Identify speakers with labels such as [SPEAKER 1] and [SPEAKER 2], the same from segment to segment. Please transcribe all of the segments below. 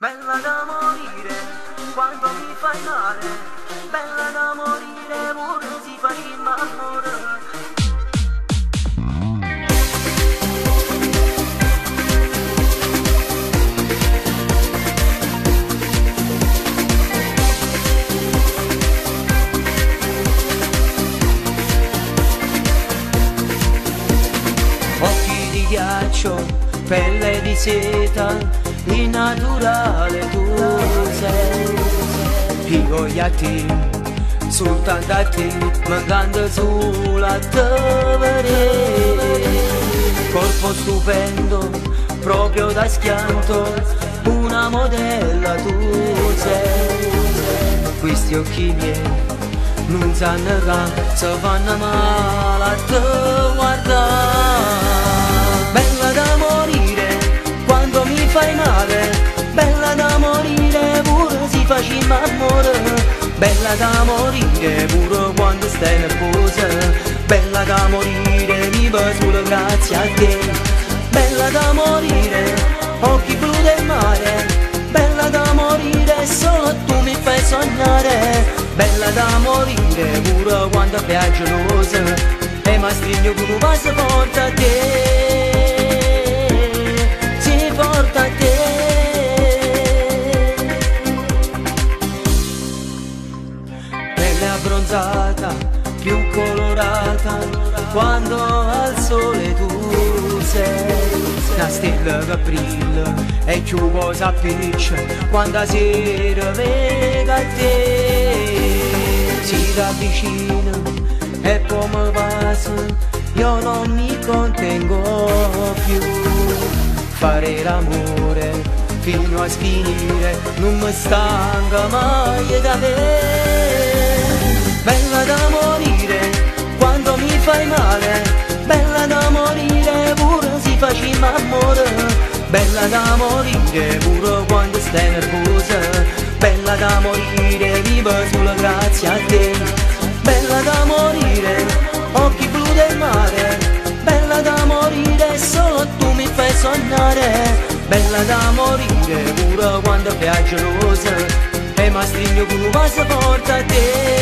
[SPEAKER 1] Bella da morire, quando mi fai male, bella da morire, pure si fa amore. Occhi di ghiaccio, pelle di seta il naturale tu sei. A te Mandando sulla te Corpo stupendo, proprio da schianto Una modella tu sei. Questi occhi miei non sanno che se fanno male a te amore Bella da morire pure quando stai nervosa Bella da morire vivo solo grazie a te. Bella da morire, occhi blu del mare. Bella da morire, solo tu mi fai sognare. Bella da morire pure quando è gelosa E mi stringo con un passaporto a te Abbronzata, più colorata, quando al sole tu sei. Una stella che brilla e più cosa appiccia quando la sera vega a te. Si avvicina e poi mi passa, io non mi contengo più fare l'amore fino a sfinire non mi stanca mai da te fai male. Bella da morire pure si facciamo amore. Bella da morire pure quando stai nervosa. Bella da morire viva solo grazie a te. Bella da morire occhi blu del mare. Bella da morire solo tu mi fai sognare. Bella da morire pure quando è gelosa E stringo con un vaso porta a te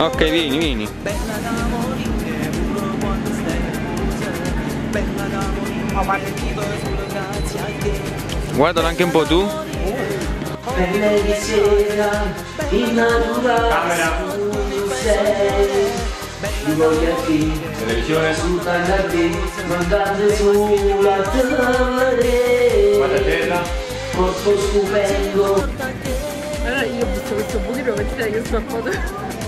[SPEAKER 2] Ok, vieni, vieni.
[SPEAKER 1] Bella da morire pure quando stai bella da morire, ma quando vivo solo grazie a te.
[SPEAKER 2] Guardala anche un po' tu.
[SPEAKER 1] Pelle di sera, innaturata, tu sei. Ti voglio a te,
[SPEAKER 2] televisione
[SPEAKER 1] sultana a te, mandate sulla terra.
[SPEAKER 2] Guarda terra.
[SPEAKER 1] Corpo stupendo
[SPEAKER 3] allora io butto questo pochino per te che ho strappato questi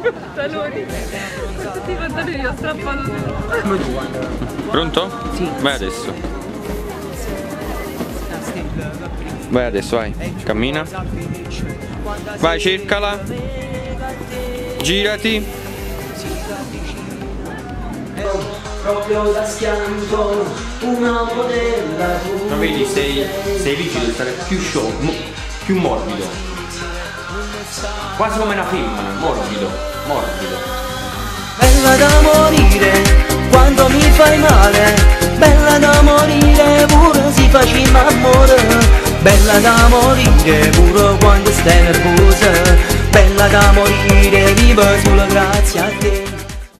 [SPEAKER 3] pantaloni questi pantaloni ho strappato tutto
[SPEAKER 2] pronto?
[SPEAKER 3] sì.
[SPEAKER 2] Vai adesso. Vai adesso vai. Cammina. Vai cercala. Girati.
[SPEAKER 1] Proprio da schianto una modella.
[SPEAKER 2] Ma vedi sei, sei rigido devi stare più sciolto più morbido quasi come una femmina morbido morbido.
[SPEAKER 1] Bella da morire quando mi fai male. Bella da morire pure si facciamo amore. Bella da morire pure quando stai nervosa. Bella da morire viva solo grazie a te